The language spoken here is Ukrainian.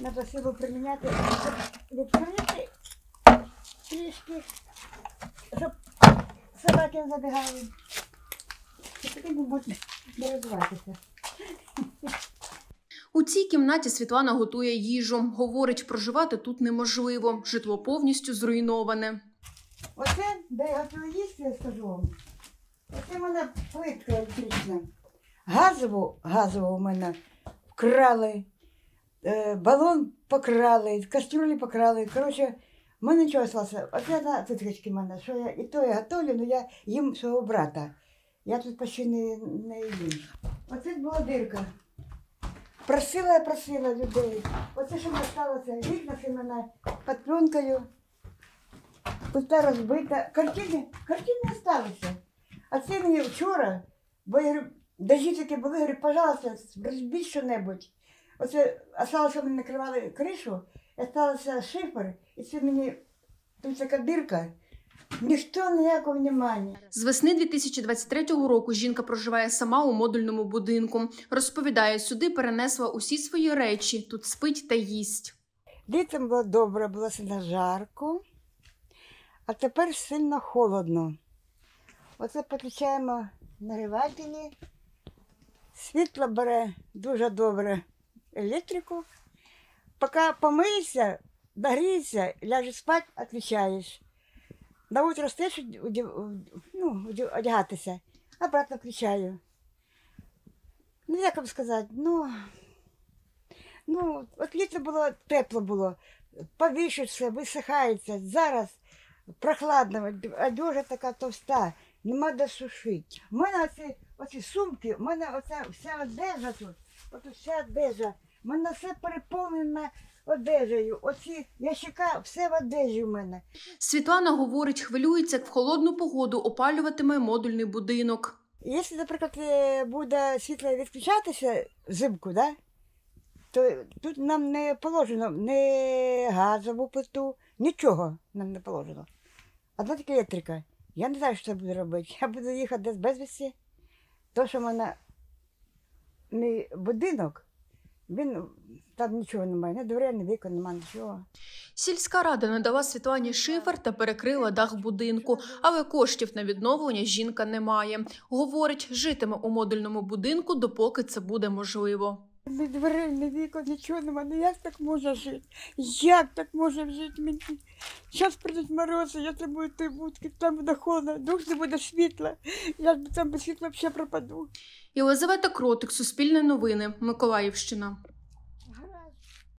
Треба силу приміняти, щоб відкрити трішки, щоб собаки забігали. Тоді будуть не розвиватися. У цій кімнаті Світлана готує їжу. Говорить, проживати тут неможливо. Житло повністю зруйноване. Оце, де я готую їсти, я скажу вам. Оце в мене плитка електрична. Газову, газову у мене вкрали, балон покрали, кастрюлі покрали. Коротше, в нічого залишилося. Оце на циточки в мене, що я і то я готовлю, але я їм свого брата. Я тут почти не, не їм. Оце була дирка. Просила, я просила людей. Оце що мені сталося, вікна мене під пленкою. Пуста розбита. Картини, картини залишилися. А це мені вчора, бо я говорю, дожі такі були, говорю, пожалуйста, розбіть що-небудь. Оце осталося, ми накривали кришу, залишився шифер, і це мені тут така дирка. Ніхто ніякого внимання. З весни 2023 року жінка проживає сама у модульному будинку. Розповідає, сюди перенесла усі свої речі. Тут спить та їсть. Літом було добре, було сильно жарко, а тепер сильно холодно. Оце підключаємо нагрівателі. Світло бере дуже добре електрику. Поки помиєшся, нагрієшся, ляжеш спати, відключаєш. На утро стаєш ну, одяг- одягатися, обратно включаю. Ну, як вам сказати, ну. Ну, от літо було тепло було, повішується, висихається. Зараз прохладно, одежа така товста, нема де сушити. У мене оці, оці сумки, у мене оця вся одежа тут, от вся одежа, у мене все переповнено одежею. Оці ящика, все в одежі в мене. Світлана говорить, хвилюється, як в холодну погоду опалюватиме модульний будинок. Якщо, наприклад, е, буде світло відключатися взимку, да? то тут нам не положено ні газову плиту, нічого нам не положено. Одна тільки електрика. Я не знаю, що я буду робити. Я буду їхати десь безвісті. То, що в мене мій будинок, він там нічого немає, ні дверей, ні вікон, немає нічого. Сільська рада надала Світлані шифер та перекрила дах будинку, але коштів на відновлення жінка не має. Говорить, житиме у модульному будинку, допоки це буде можливо. Ні дверей, ні вікон, нічого немає. Ну як так можна жити? Як так може жити мені? Зараз прийдуть морози, я в тій будці, там буде холодно, дух не буде світла. Я там без світла взагалі пропаду. Єлизавета Кротик, Суспільне новини, Миколаївщина.